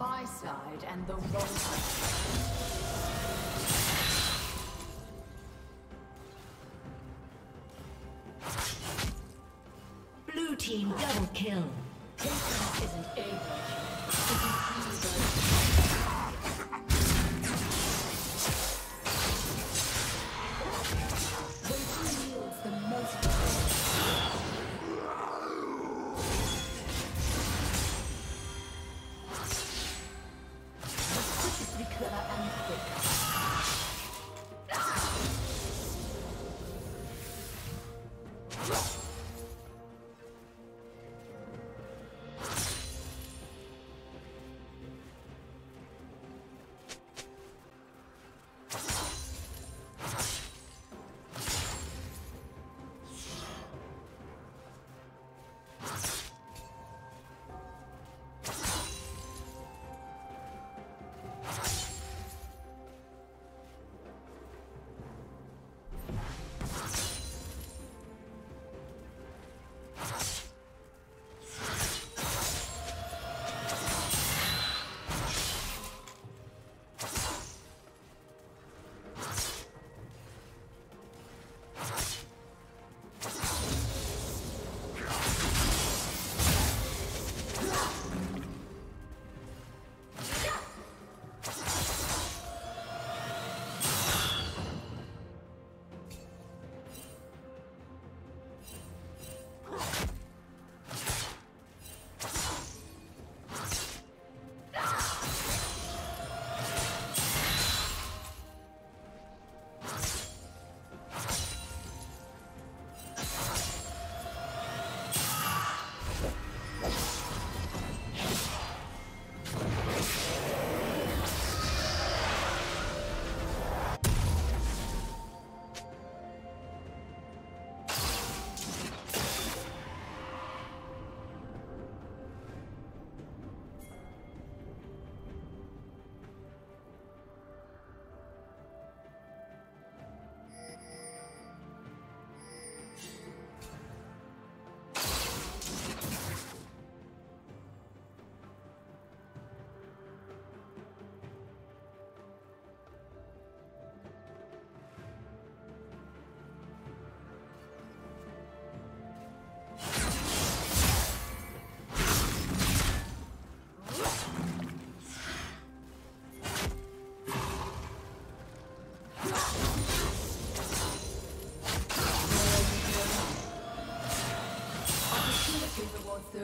my side and the wrong side. Blue team double kill. Isn't.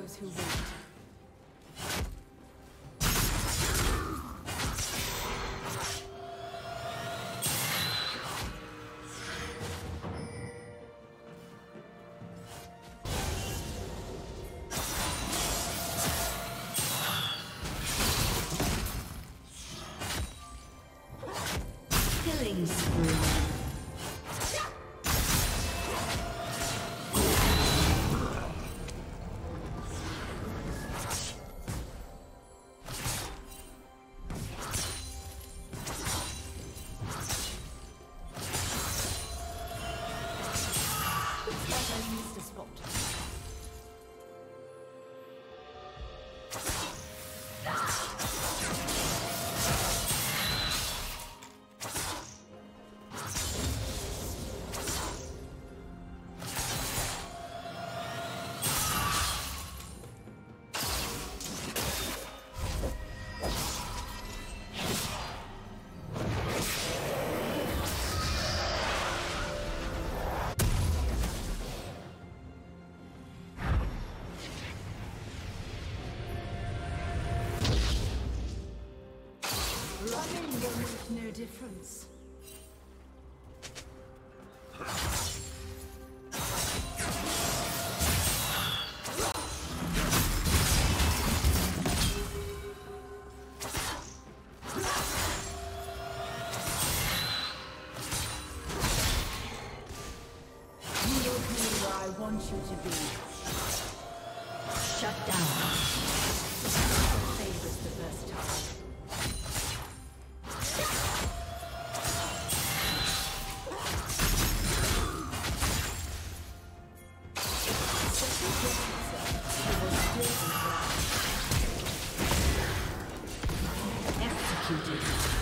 those who wait. killing spree. difference. executed.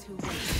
Those who wait.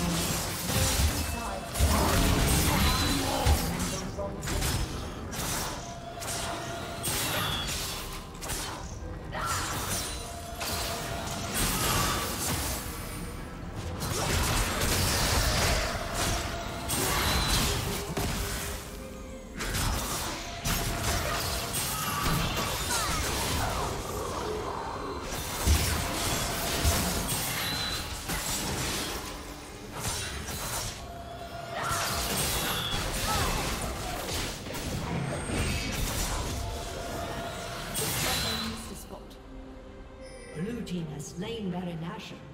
Slain Baron Nashor.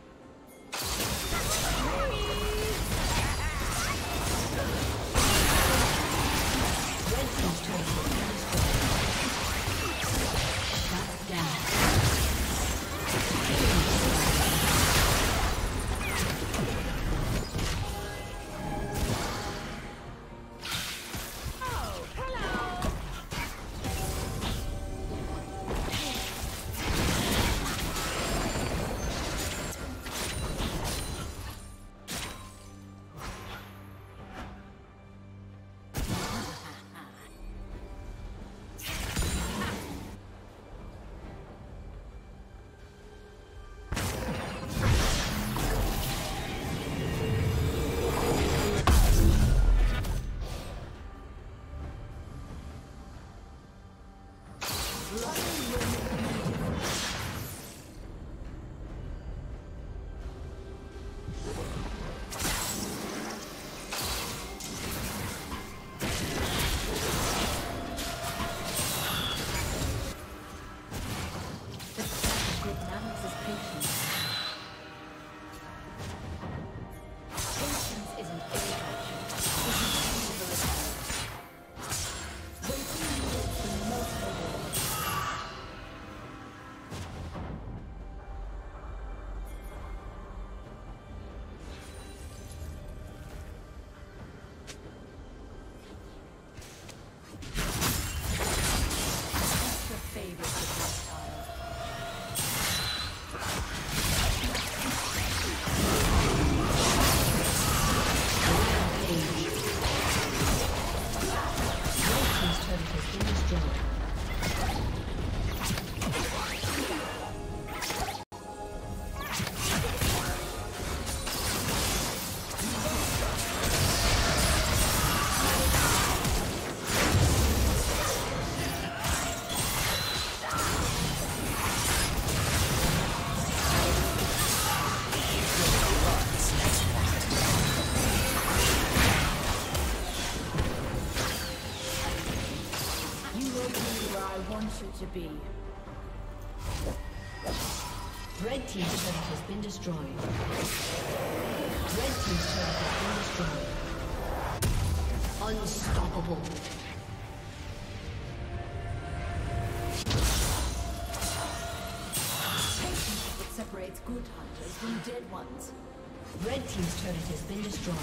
To be. Red Team's turret has been destroyed. Red Team's turret has been destroyed. Unstoppable. It separates good hunters from dead ones. Red Team's turret has been destroyed.